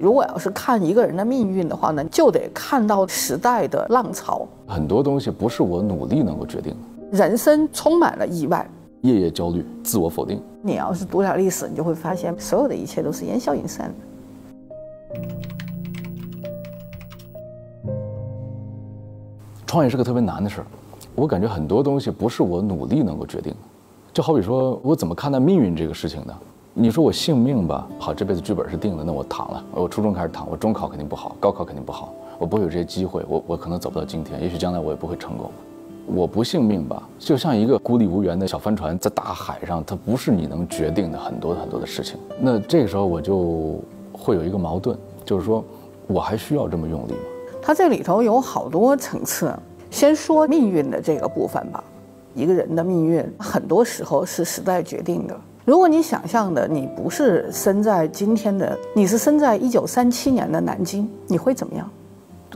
如果要是看一个人的命运的话呢，就得看到时代的浪潮。很多东西不是我努力能够决定的。人生充满了意外，夜夜焦虑，自我否定。你要是读点历史，你就会发现，所有的一切都是烟消云散的。创业是个特别难的事儿，我感觉很多东西不是我努力能够决定的。就好比说我怎么看待命运这个事情呢？你说我信命吧，好，这辈子剧本是定的，那我躺了。我初中开始躺，我中考肯定不好，高考肯定不好，我不会有这些机会，我我可能走不到今天，也许将来我也不会成功。我不信命吧，就像一个孤立无援的小帆船在大海上，它不是你能决定的很多很多的事情。那这个时候我就会有一个矛盾，就是说我还需要这么用力吗？它这里头有好多层次。先说命运的这个部分吧，一个人的命运很多时候是时代决定的。如果你想象的你不是生在今天的，你是生在一九三七年的南京，你会怎么样？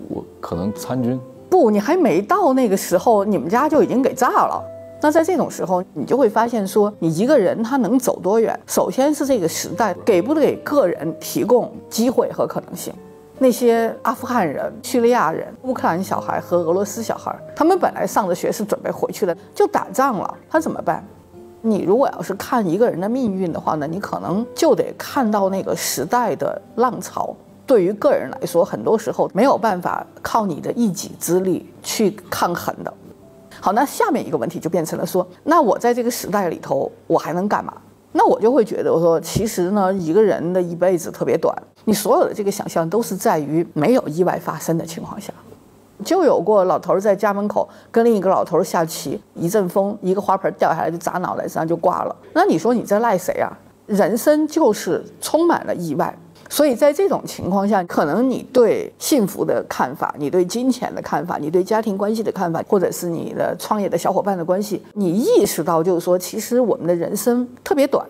我可能参军。不，你还没到那个时候，你们家就已经给炸了。那在这种时候，你就会发现说，你一个人他能走多远？首先是这个时代给不给个人提供机会和可能性。那些阿富汗人、叙利亚人、乌克兰小孩和俄罗斯小孩，他们本来上着学是准备回去的，就打仗了，他怎么办？你如果要是看一个人的命运的话呢，你可能就得看到那个时代的浪潮。对于个人来说，很多时候没有办法靠你的一己之力去抗衡的。好，那下面一个问题就变成了说，那我在这个时代里头，我还能干嘛？那我就会觉得我说，其实呢，一个人的一辈子特别短，你所有的这个想象都是在于没有意外发生的情况下。就有过老头在家门口跟另一个老头下棋，一阵风，一个花盆掉下来就砸脑袋上就挂了。那你说你在赖谁啊？人生就是充满了意外，所以在这种情况下，可能你对幸福的看法，你对金钱的看法，你对家庭关系的看法，或者是你的创业的小伙伴的关系，你意识到就是说，其实我们的人生特别短，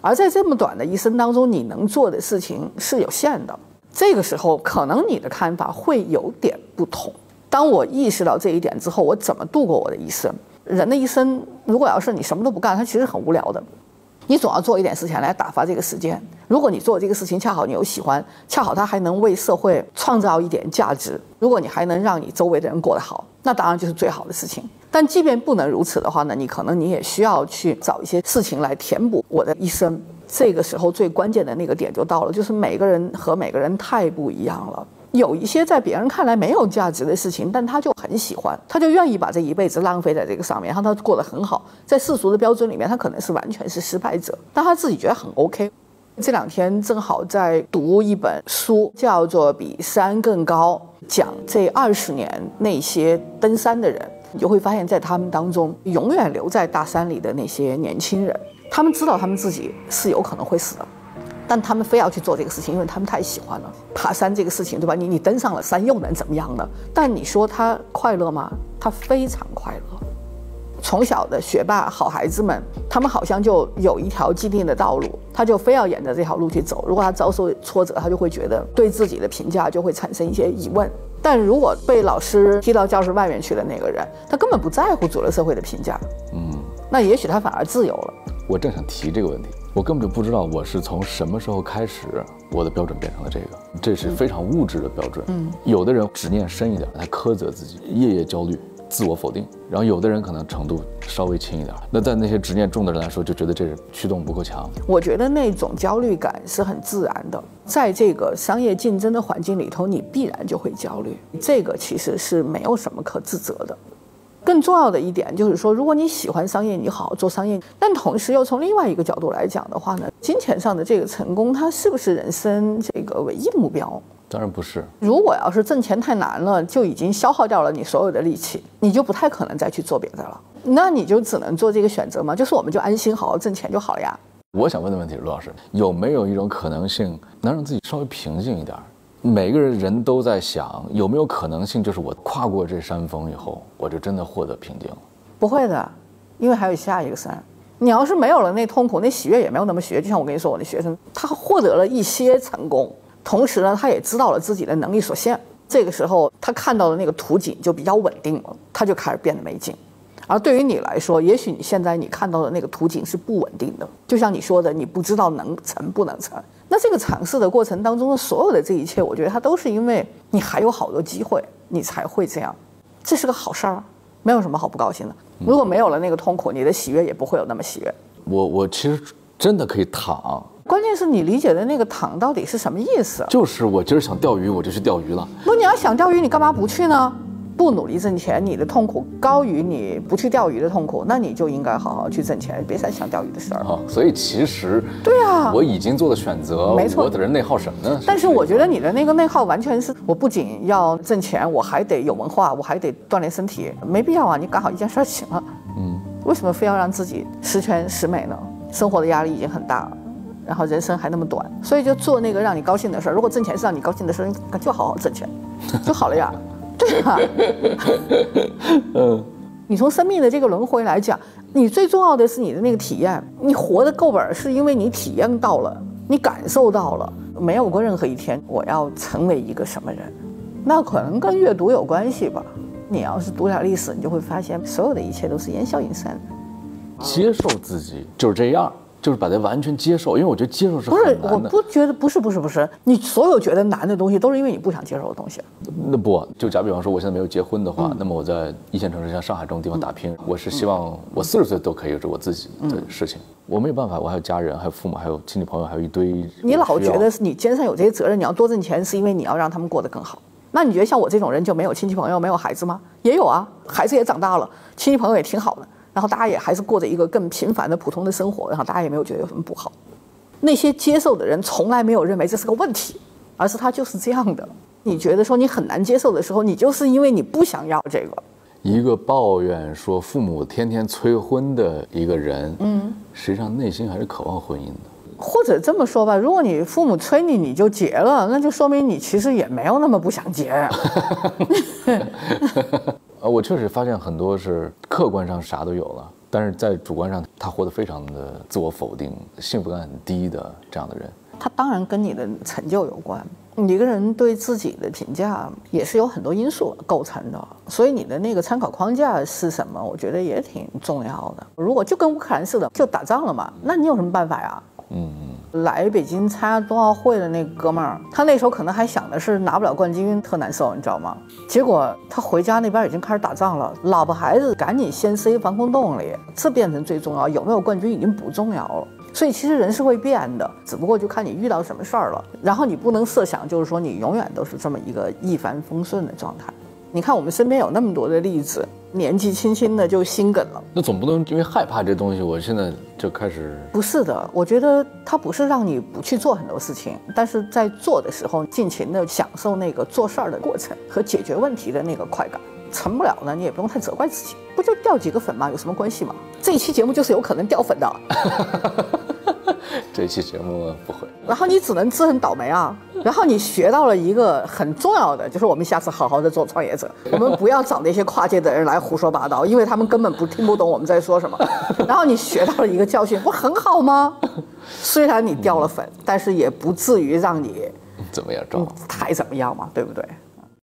而在这么短的一生当中，你能做的事情是有限的。这个时候，可能你的看法会有点不同。当我意识到这一点之后，我怎么度过我的一生？人的一生，如果要是你什么都不干，它其实很无聊的。你总要做一点事情来打发这个时间。如果你做这个事情恰好你又喜欢，恰好它还能为社会创造一点价值，如果你还能让你周围的人过得好，那当然就是最好的事情。但即便不能如此的话呢，你可能你也需要去找一些事情来填补我的一生。这个时候最关键的那个点就到了，就是每个人和每个人太不一样了。有一些在别人看来没有价值的事情，但他就很喜欢，他就愿意把这一辈子浪费在这个上面，让他过得很好。在世俗的标准里面，他可能是完全是失败者，但他自己觉得很 OK。这两天正好在读一本书，叫做《比山更高》，讲这二十年那些登山的人，你就会发现，在他们当中，永远留在大山里的那些年轻人，他们知道他们自己是有可能会死的。但他们非要去做这个事情，因为他们太喜欢了爬山这个事情，对吧？你你登上了山又能怎么样呢？但你说他快乐吗？他非常快乐。从小的学霸好孩子们，他们好像就有一条既定的道路，他就非要沿着这条路去走。如果他遭受挫折，他就会觉得对自己的评价就会产生一些疑问。但如果被老师踢到教室外面去的那个人，他根本不在乎主流社会的评价，嗯，那也许他反而自由了。我正想提这个问题。我根本就不知道我是从什么时候开始，我的标准变成了这个，这是非常物质的标准。嗯，有的人执念深一点，他苛责自己，夜夜焦虑，自我否定；然后有的人可能程度稍微轻一点。那在那些执念重的人来说，就觉得这是驱动不够强。我觉得那种焦虑感是很自然的，在这个商业竞争的环境里头，你必然就会焦虑。这个其实是没有什么可自责的。更重要的一点就是说，如果你喜欢商业，你好好做商业。但同时又从另外一个角度来讲的话呢，金钱上的这个成功，它是不是人生这个唯一目标？当然不是。如果要是挣钱太难了，就已经消耗掉了你所有的力气，你就不太可能再去做别的了。那你就只能做这个选择嘛？就是我们就安心好好挣钱就好了呀。我想问的问题，卢老师，有没有一种可能性，能让自己稍微平静一点？每个人人都在想，有没有可能性，就是我跨过这山峰以后，我就真的获得平静了？不会的，因为还有下一个山。你要是没有了那痛苦，那喜悦也没有那么喜悦。就像我跟你说，我的学生他获得了一些成功，同时呢，他也知道了自己的能力所限。这个时候，他看到的那个图景就比较稳定了，他就开始变得没劲。而对于你来说，也许你现在你看到的那个图景是不稳定的，就像你说的，你不知道能成不能成。那这个尝试的过程当中的所有的这一切，我觉得它都是因为你还有好多机会，你才会这样，这是个好事儿，没有什么好不高兴的。如果没有了那个痛苦，你的喜悦也不会有那么喜悦。我我其实真的可以躺，关键是你理解的那个躺到底是什么意思？就是我今儿想钓鱼，我就去钓鱼了。不，你要想钓鱼，你干嘛不去呢？不努力挣钱，你的痛苦高于你不去钓鱼的痛苦，那你就应该好好去挣钱，别再想钓鱼的事儿。啊，所以其实对啊，我已经做了选择，没错我在这内耗什么呢？但是我觉得你的那个内耗完全是，我不仅要挣钱，我还得有文化，我还得锻炼身体，没必要啊！你干好一件事儿行了。嗯，为什么非要让自己十全十美呢？生活的压力已经很大了，然后人生还那么短，所以就做那个让你高兴的事儿。如果挣钱是让你高兴的事儿，那就好好挣钱，就好了呀。对吧？嗯，你从生命的这个轮回来讲，你最重要的是你的那个体验。你活得够本，是因为你体验到了，你感受到了。没有过任何一天我要成为一个什么人，那可能跟阅读有关系吧。你要是读点历史，你就会发现，所有的一切都是烟消云散的。接受自己就是这样。就是把它完全接受，因为我觉得接受是不是？我不觉得不是不是不是，你所有觉得难的东西，都是因为你不想接受的东西。那不就假比方说，我现在没有结婚的话，那么我在一线城市像上海这种地方打拼，我是希望我四十岁都可以是我自己的事情。我没有办法，我还有家人，还有父母，还有亲戚朋友，还有一堆。你老觉得是你肩上有这些责任，你要多挣钱，是因为你要让他们过得更好。那你觉得像我这种人就没有亲戚朋友，没有孩子吗？也有啊，孩子也长大了，亲戚朋友也挺好的。然后大家也还是过着一个更平凡的普通的生活，然后大家也没有觉得有什么不好。那些接受的人从来没有认为这是个问题，而是他就是这样的。你觉得说你很难接受的时候，你就是因为你不想要这个。一个抱怨说父母天天催婚的一个人，嗯，实际上内心还是渴望婚姻的。或者这么说吧，如果你父母催你你就结了，那就说明你其实也没有那么不想结。呃，我确实发现很多是客观上啥都有了，但是在主观上他活得非常的自我否定，幸福感很低的这样的人。他当然跟你的成就有关，一个人对自己的评价也是有很多因素构成的，所以你的那个参考框架是什么？我觉得也挺重要的。如果就跟乌克兰似的，就打仗了嘛，那你有什么办法呀？来北京参加冬奥会的那哥们儿，他那时候可能还想的是拿不了冠军特难受，你知道吗？结果他回家那边已经开始打仗了，老婆孩子赶紧先塞防空洞里，这变成最重要。有没有冠军已经不重要了。所以其实人是会变的，只不过就看你遇到什么事儿了。然后你不能设想，就是说你永远都是这么一个一帆风顺的状态。你看我们身边有那么多的例子。年纪轻轻的就心梗了，那总不能因为害怕这东西，我现在就开始不是的。我觉得它不是让你不去做很多事情，但是在做的时候尽情的享受那个做事儿的过程和解决问题的那个快感。成不了呢，你也不用太责怪自己，不就掉几个粉吗？有什么关系吗？这一期节目就是有可能掉粉的。这期节目不会，然后你只能自认倒霉啊。然后你学到了一个很重要的，就是我们下次好好的做创业者，我们不要找那些跨界的人来胡说八道，因为他们根本不听不懂我们在说什么。然后你学到了一个教训，不很好吗？虽然你掉了粉，但是也不至于让你怎么样，着太怎么样嘛，对不对？